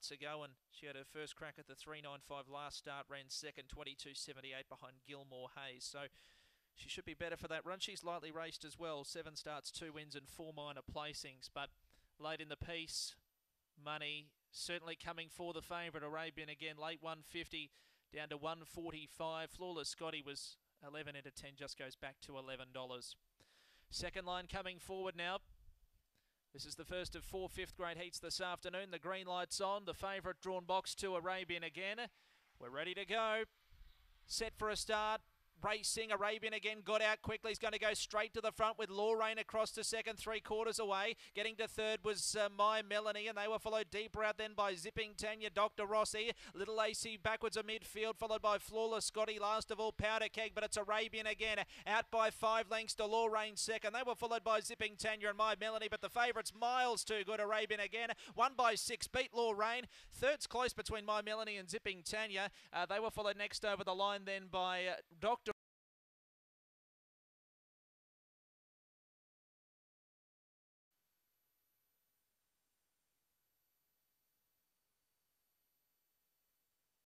months ago, and she had her first crack at the 395 last start, ran second, 22.78 behind Gilmore Hayes. So she should be better for that run. She's lightly raced as well. Seven starts, two wins, and four minor placings. But late in the piece, money certainly coming for the favourite Arabian again. Late 150 down to 145. Flawless Scotty was 11 into 10, just goes back to $11. Second line coming forward now. This is the first of four fifth grade heats this afternoon. The green light's on. The favourite drawn box to Arabian again. We're ready to go. Set for a start. Racing Arabian again got out quickly. He's going to go straight to the front with Lorraine across to second, three quarters away. Getting to third was uh, My Melanie, and they were followed deeper out then by Zipping Tanya, Dr. Rossi. Little AC backwards of midfield, followed by Flawless Scotty. Last of all, Powder Keg, but it's Arabian again. Out by five lengths to Lorraine second. They were followed by Zipping Tanya and My Melanie, but the favourites miles too good. Arabian again. One by six, beat Lorraine. Third's close between My Melanie and Zipping Tanya. Uh, they were followed next over the line then by uh, Dr.